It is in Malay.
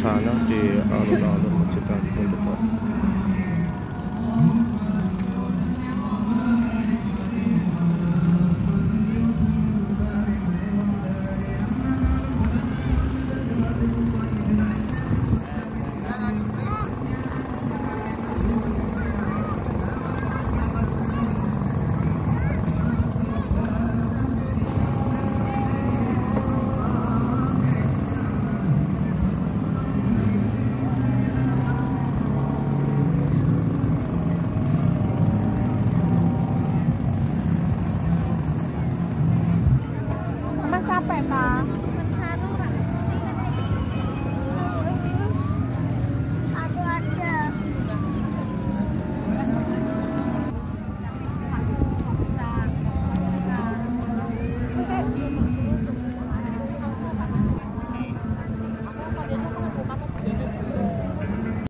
sana di alun-alun Masjid Agung 快吗